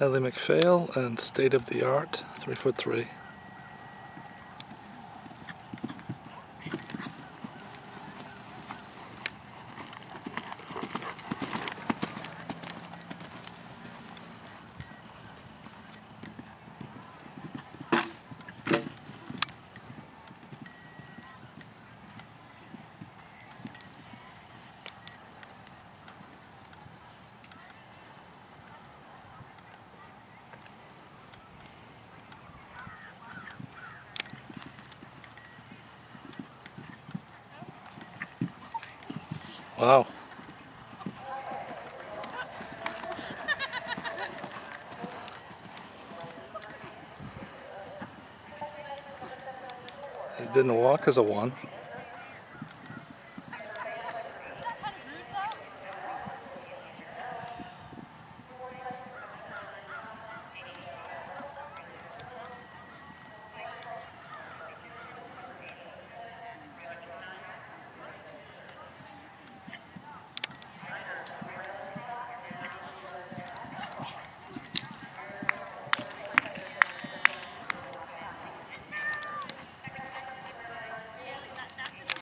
Ellie McPhail and State of the Art, 3 foot 3. Wow. It didn't walk as a one.